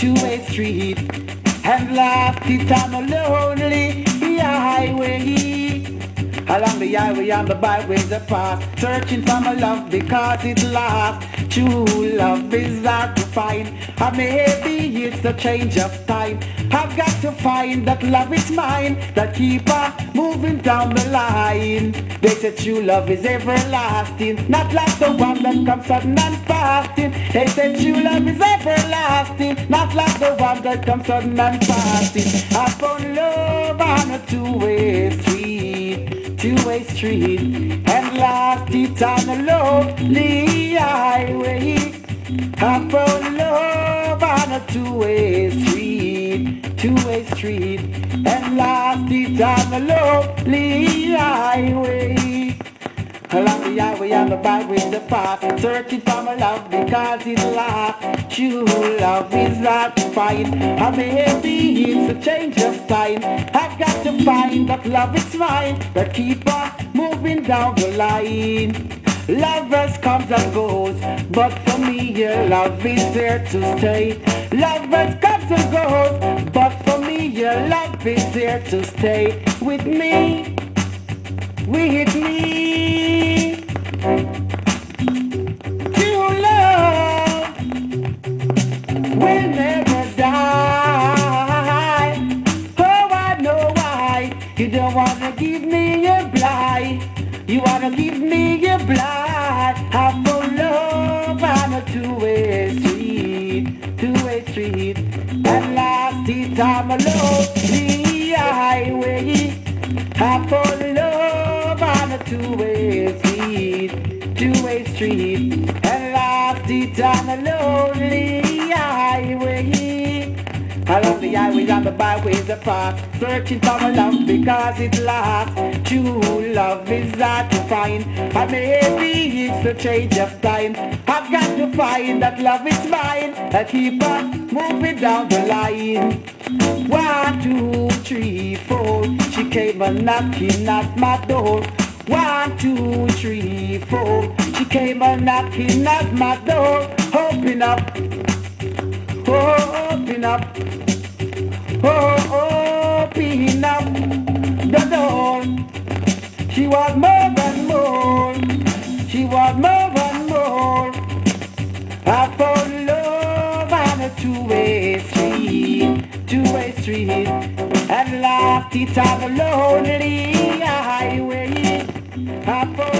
two-way street, and lost it on a lonely highway. Along the highway and the byways apart, searching for my love because it's lost. True love is hard to find, and maybe it's a change of time. I've got to find that love is mine, that keep on moving down the line. They say true love is everlasting, not like the one that comes sudden and fasting. They say true love is everlasting, not like the one that comes sudden and fasting. I found love on a two-way street two-way street and lost it on a lonely highway. I found love on a two-way street, two-way street and lost it on a lonely. Along the highway and the byways apart Searching for my love because it's lost True love is not to find. And maybe it's a change of time I've got to find that love is mine. That keep on moving down the line. Lovers comes and goes But for me your love is there to stay. Lovers comes and goes But for me your love is there to stay. With me with me. Two-way street, and lost it on a lonely. Along the highways and the byways apart, searching for my love because it's lost. True love is hard to find, and maybe it's a change of time. I've got to find that love is mine, I keep on moving down the line. One, two, three, four. She came a knocking at my door. One, two, three, four. She came a knocking at my door. Open up, open up, oh, open up the door. She was more than more. She was more than more. I found love on a two-way street, two-way street, and lost it on a lonely highway. I found